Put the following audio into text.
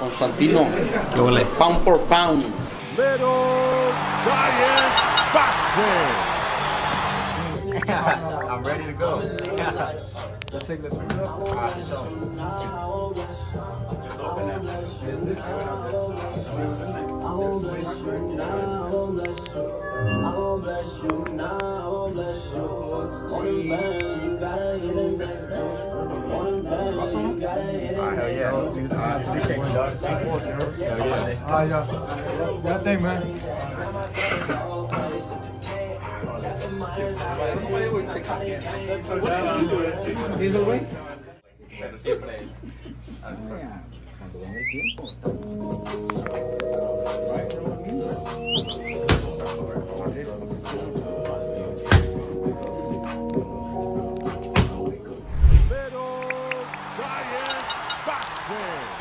Constantino. ¿Qué huele? Pound por pound. Little Giant Boxing. I'm ready to go. Let's take this hell yeah. Uh, appreciate you, dog. Yeah. Ah, yeah. That thing, man. Either way. Wednesday.